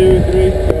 two, three,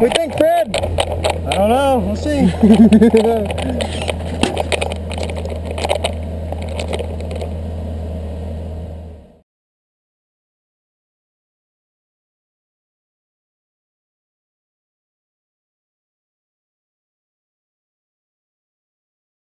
What do you think, Fred? I don't know. We'll see.